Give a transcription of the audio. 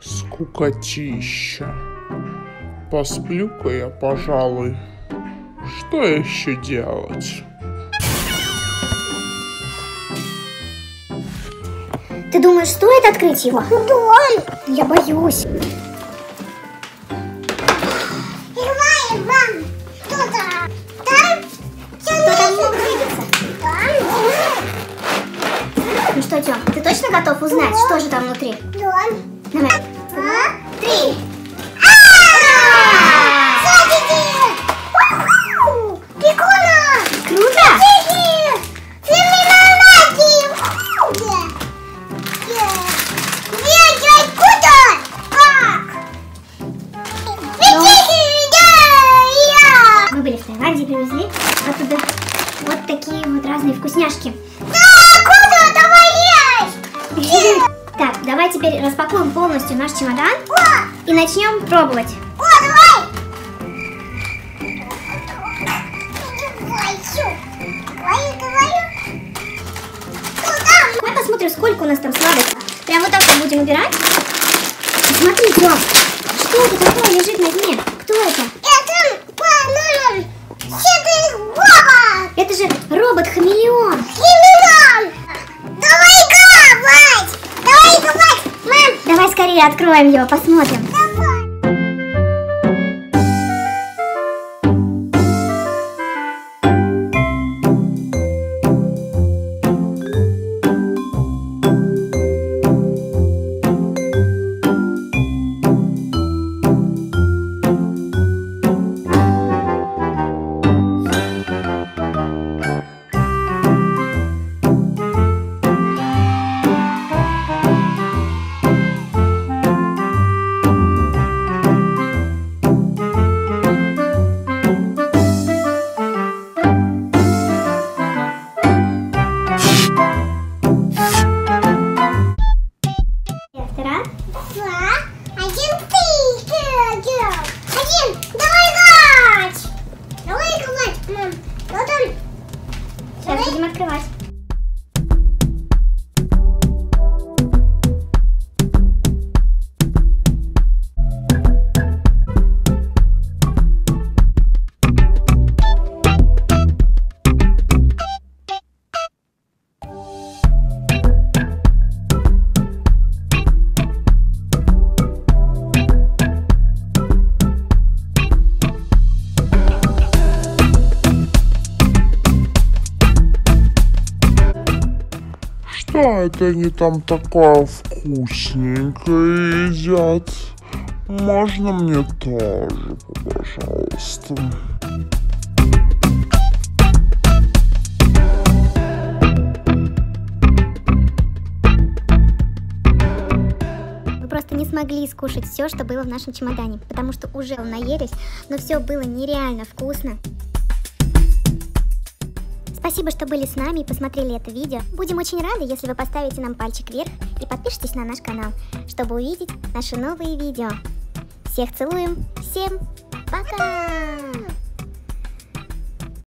Скукотища. Посплю-ка я, пожалуй. Что еще делать? Ты думаешь, стоит открыть его? Да. Я боюсь. Открывай, мам! Кто там? Там? Кто там мог двигаться? Ну что, Тём, ты точно готов узнать, что же там внутри? Дом. Давай. А? Три. Смотрите! Вкусняшки. Да, куда? Давай есть! Давай теперь распакуем полностью наш чемодан О! и начнем пробовать. О, давай! Давай, посмотрим, сколько у нас там сладостей. Прям вот так вот будем убирать. Смотри, Тём, что это такое лежит на дне? Кто это? Это по-моему седый робот. Это же Давай откроем его, посмотрим. Один. Давай гавать. Давай гавать, мам. Вот он. Сейчас будем открывать. Что это они там такое вкусненькое едят? Можно мне тоже, пожалуйста? Просто не смогли скушать все, что было в нашем чемодане, потому что уже наелись, но все было нереально вкусно. Спасибо, что были с нами и посмотрели это видео. Будем очень рады, если вы поставите нам пальчик вверх и подпишитесь на наш канал, чтобы увидеть наши новые видео. Всех целуем, всем пока!